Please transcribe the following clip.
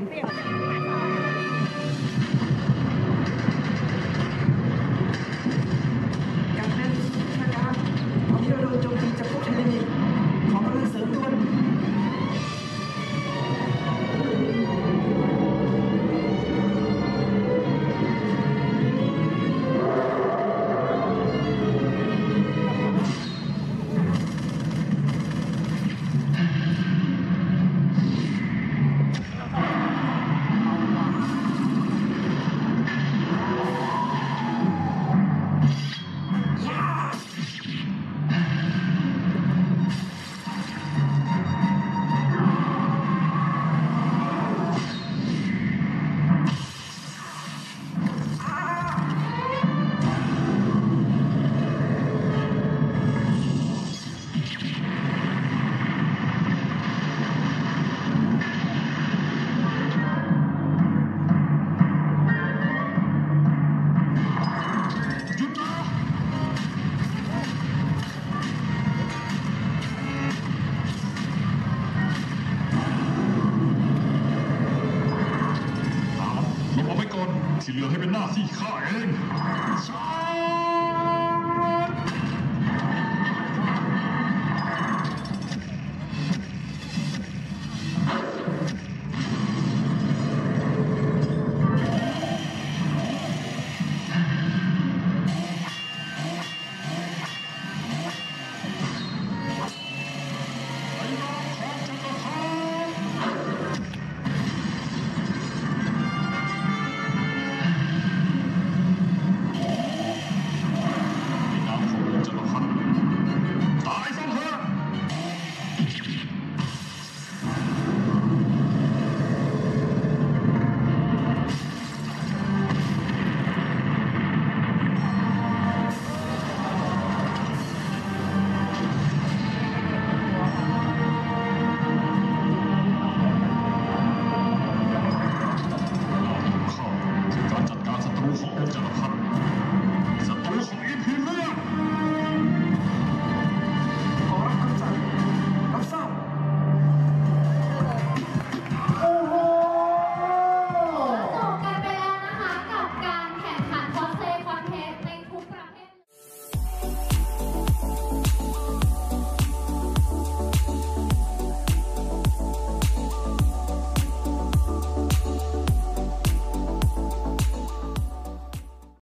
不要。Exilio de Benassi Jaén.